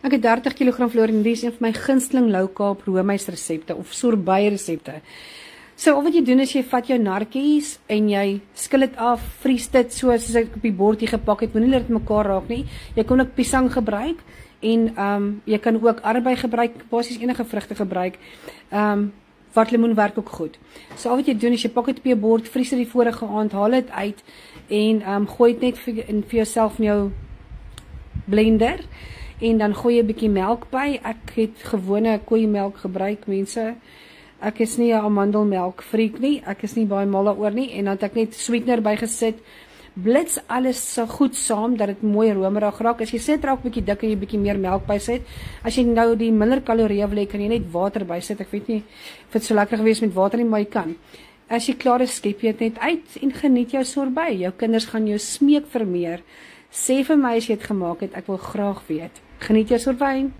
Ek het 30 kg verloor en dis een van my gunsteling low carb roomys resepte of sorbet resepte. So al wat jy doen is jy vat jou nartjies en jy skil dit af, vries dit so soos ek op die bordjie gepak het. Moenie laat dit mekaar raak nie. Jy kan ook piesang gebruik en ehm um, jy kan ook arbei gebruik, basies enige vrugte gebruik. Ehm um, wat lemoen werk ook goed. So al wat jy doen is jy pak dit op jou bord, vries dit die vorige aand, haal dit uit en ehm um, gooi dit net vir in vir jouself in jou blender en dan gooi jy 'n bietjie melk by. Ek het gewone koeimelk gebruik, mense. Ek is nie 'n amandelmelk freak nie. Ek is nie baie mal daaroor nie en dan het ek net sweetener bygesit. Blits alles so goed saam dat dit mooi romerig raak. As jy sit raak bietjie dik en jy bietjie meer melk bysit. As jy nou die minder kalorieë wil hê, kan jy net water bysit. Ek weet nie of dit so lekker gewees met water nie, maar jy kan. As jy klaar is, skep jy dit net uit en geniet jou sorbet. Jou kinders gaan jou smeek vir meer. Sê vir my as jy dit gemaak het, ek wil graag weet. Geniet jou sorbet.